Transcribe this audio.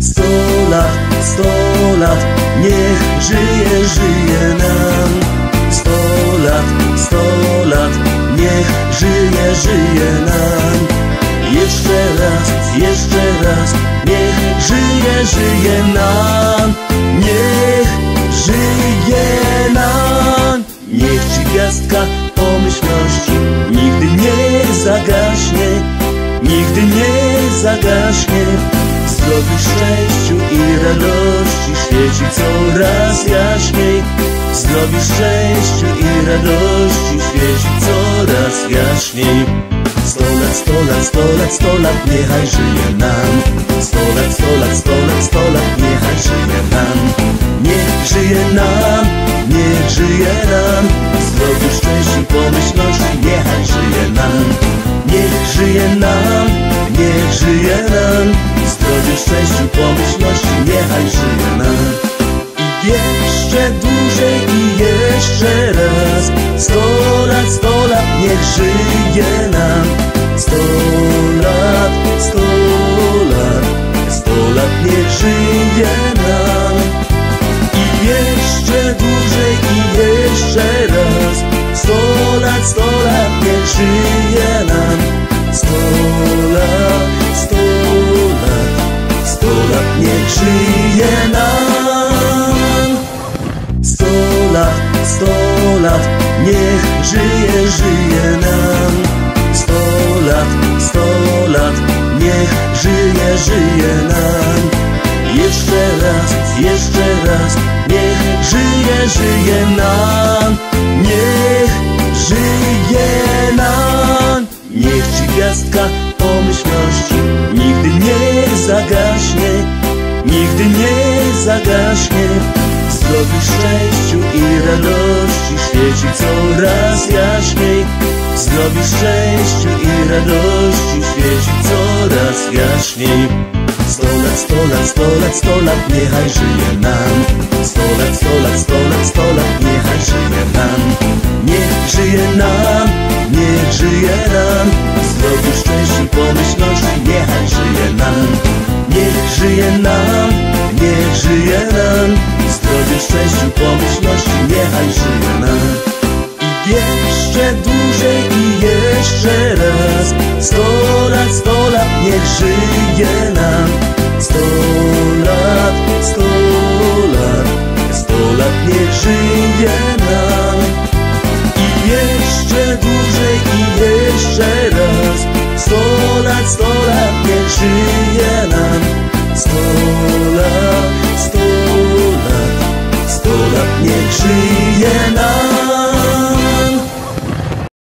Sto lat, sto lat, niech żyje, żyje nam. Sto lat, sto lat, niech żyje, żyje nam. Jeszcze raz, jeszcze raz, niech żyje, żyje nam. Niech żyje nam. Niech ci gwiazdka pomyślności nigdy nie zagaśnie, nigdy nie zagaśnie. Szczęściu i radości świeci coraz jaśniej. Zdrowiu, szczęściu i radości świeci coraz jaśniej. Sto lat, sto lat, sto lat, sto lat, niechaj żyje nam. Sto lat, sto lat, sto lat, sto lat, niechaj żyje nam. Niech żyje nam, niech żyje nam. Zdrowiu, szczęściu, pomyślności, niechaj żyje nam. Niech żyje nam, niech żyje nam. Sto lat, niech żyje nam Sto lat, sto lat Sto lat, niech żyje nam Sto lat, sto lat, niech żyje, żyje nam. Sto lat, sto lat, niech żyje, żyje nam. Jeszcze raz, jeszcze raz, niech żyje, żyje nam. Niech gwiazdka pomyślności nigdy nie zagaśnie, nigdy nie zagaśnie. Zdrowiu, szczęściu i radości świeci coraz jaśniej. Zdrowiu, szczęściu i radości świeci coraz jaśniej. Sto lat, sto lat, sto lat, sto lat, niechaj żyje nam. Sto lat, sto lat, sto lat, sto lat, niechaj żyje nam. Niech żyje nam, niech żyje nam. Zdrowiu, szczęściu, pomyślności, niechaj żyje nam. Niech żyje nam, niech żyje nam. Zdrowiu, szczęściu, pomyślności, niechaj żyje nam. I jeszcze dłużej i jeszcze raz naprijed, žije na stola